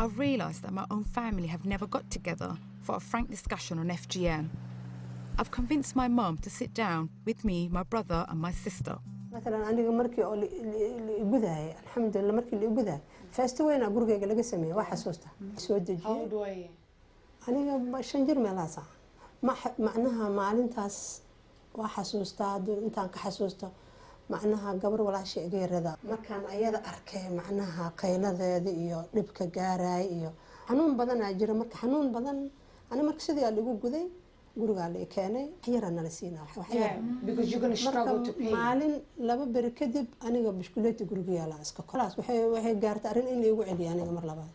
I've realised that my own family have never got together for a frank discussion on FGM. I've convinced my mum to sit down with me, my brother, and my sister. matalan aniga markii oo laigudayay alxamdulilah markii laigudayay feesto weynaa gurigeyga laga sameeyey waa xasuusta soo dejiyey aniga shan jir meelahaasa macnaha maalintaas waa xasuustaa intaan ka xasuusto macnaha gabar walaasha iga yarada. Markaan ayada arkay macnaha qayladeeda iyo dhibka gaaraya iyo xanuun badanaa jira. Marka xanuun badan ani marka sidii aa lagu guday gurigaa la keenay wax yaraa nala siinaa wax- wax yar. because you're going to struggle to marka pay. maalin laba beri kadib aniga bushkuleeti guriga yaalaa iska waxay gaartay arrin in laigu celiya aniga mar labaad